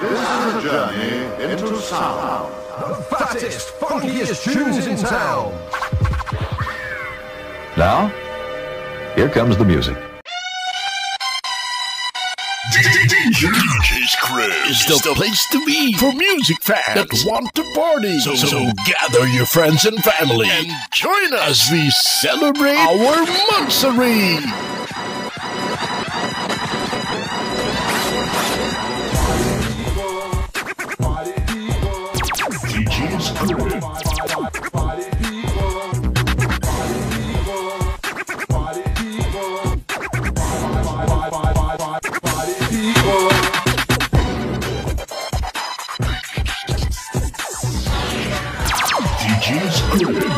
a journey into sound. The fattest, funkiest tunes in town. Now, here comes the music. DJ's Crib is the place to be for music fans that want to party. So, so gather your friends and family and join us as we celebrate our monthsary. Dance。